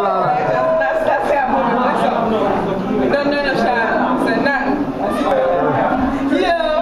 No, no, nothing. Yeah.